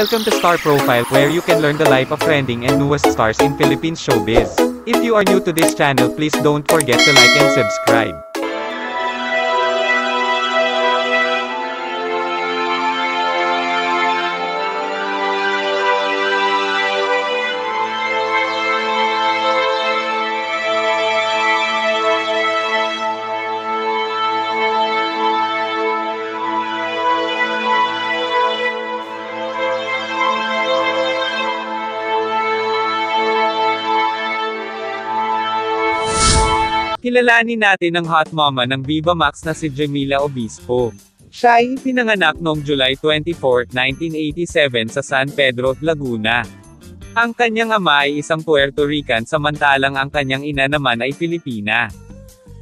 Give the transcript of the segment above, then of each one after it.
Welcome to Star Profile, where you can learn the life of trending and newest stars in Philippine showbiz. If you are new to this channel, please don't forget to like and subscribe. Kilalanin natin ang hot mama ng Viva Max na si Jamila Obispo. Siya ay pinanganak noong July 24, 1987 sa San Pedro, Laguna. Ang kanyang ama ay isang Puerto Rican samantalang ang kanyang ina naman ay Pilipina.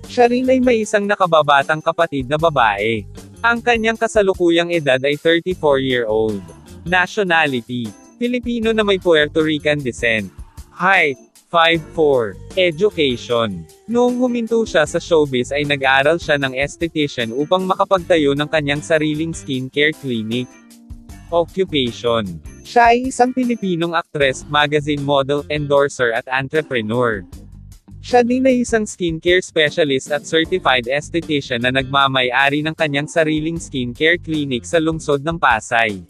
Siya rin ay may isang nakababatang kapatid na babae. Ang kanyang kasalukuyang edad ay 34-year-old. Nationality, Pilipino na may Puerto Rican descent. Height, 5'4". Education. Noong huminto siya sa showbiz ay nag-aral siya ng esthetician upang makapagtayo ng kanyang sariling skincare clinic. Occupation. Siya ay isang Pilipinong aktres, magazine model, endorser at entrepreneur. Siya din ay isang skincare specialist at certified esthetician na nagmamay-ari ng kanyang sariling skincare clinic sa lungsod ng Pasay.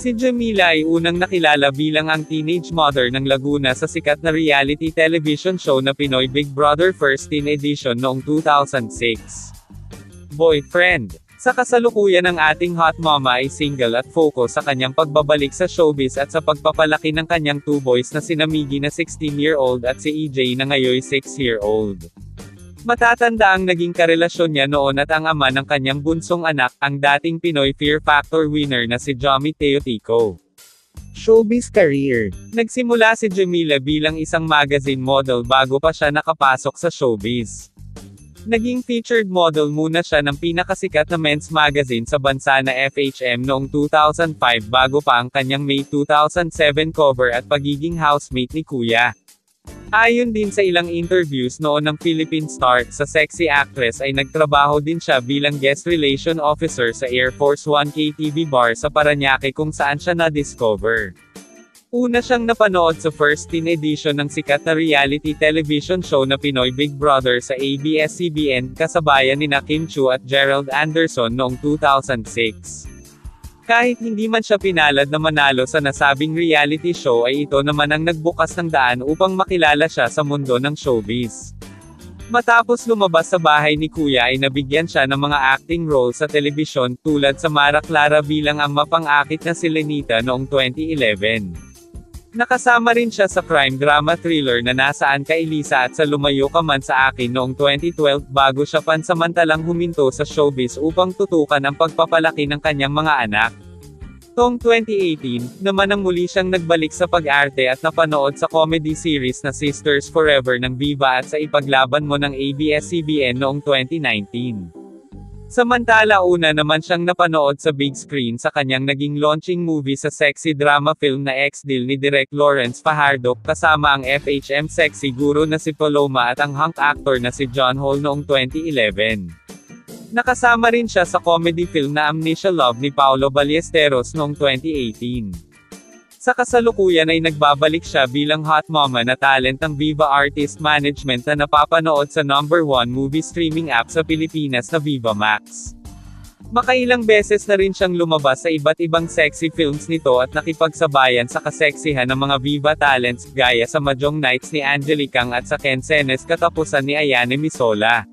Si Jamila ay unang nakilala bilang ang teenage mother ng Laguna sa sikat na reality television show na Pinoy Big Brother First Teen Edition noong 2006. Boyfriend Sa kasalukuyan ng ating hot mama ay single at focus sa kanyang pagbabalik sa showbiz at sa pagpapalaki ng kanyang two boys na si Namigi na 16-year-old at si EJ na ngayon 6-year-old. Matatanda ang naging karelasyon niya noon at ang ama ng kanyang bunsong anak, ang dating Pinoy Fear Factor winner na si Jomy Teotico. Showbiz career Nagsimula si Jamila bilang isang magazine model bago pa siya nakapasok sa showbiz. Naging featured model muna siya ng pinakasikat na men's magazine sa bansa na FHM noong 2005 bago pa ang kanyang May 2007 cover at pagiging housemate ni Kuya. Ayon din sa ilang interviews noon ng Philippine Star, sa sexy actress ay nagtrabaho din siya bilang guest relation officer sa Air Force One KTV bar sa Paranaque kung saan siya na-discover. Una siyang napanood sa first teen edition ng sikat na reality television show na Pinoy Big Brother sa ABS-CBN, kasabayan ni Kim Chu at Gerald Anderson noong 2006. Kahit hindi man siya pinalad na manalo sa nasabing reality show ay ito naman ang nagbukas ng daan upang makilala siya sa mundo ng showbiz. Matapos lumabas sa bahay ni Kuya ay nabigyan siya ng mga acting role sa telebisyon tulad sa Mara Clara bilang ang mapang-akit na si Lenita noong 2011. Nakasama rin siya sa crime drama thriller na Nasaan ka Elisa at sa Lumayo ka man sa akin noong 2012 bago siya pansamantalang huminto sa showbiz upang tutukan ang pagpapalaki ng kanyang mga anak. Noong 2018, naman ang muli siyang nagbalik sa pag-arte at napanood sa comedy series na Sisters Forever ng Viva at sa Ipaglaban Mo ng ABS-CBN noong 2019. Samantala una naman siyang napanood sa big screen sa kanyang naging launching movie sa sexy drama film na X-Deal ni Direk Lawrence Fajardo, kasama ang FHM sexy guru na si Paloma at ang hunk actor na si John Hall noong 2011. Nakasama rin siya sa comedy film na Amnesia Love ni Paolo Ballesteros noong 2018. Sa kasalukuyan ay nagbabalik siya bilang hot mama na talent ng Viva Artist Management na napapanood sa number 1 movie streaming app sa Pilipinas na Viva Max. Makailang beses na rin siyang lumabas sa iba't ibang sexy films nito at nakipagsabayan sa kaseksihan ng mga Viva talents, gaya sa Mahjong Nights ni Angelicang at sa Kensenes katapusan ni Ayane Misola.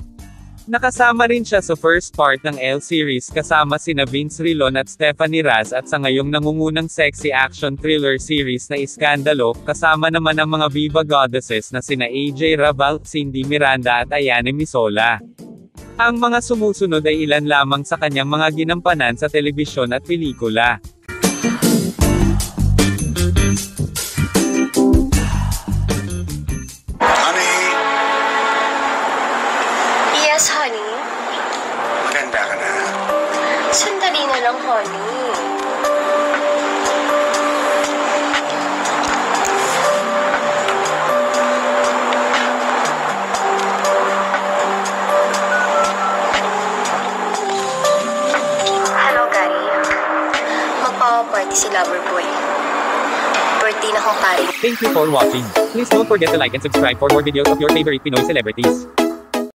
Nakasama rin siya sa first part ng L series kasama sina Vince Rilon at Stephanie Raz at sa ngayong nangungunang sexy action thriller series na Iskandalo, kasama naman ang mga Viva Goddesses na sina AJ Raval, Cindy Miranda at Ayane Misola. Ang mga sumusunod ay ilan lamang sa kanyang mga ginampanan sa telebisyon at pelikula. Honey. Hello, Gary. Magpapaparty si Lover boy. Birthday na kong. Thank you for watching. Please don't forget to like and subscribe for more videos of your favorite Pinoy celebrities.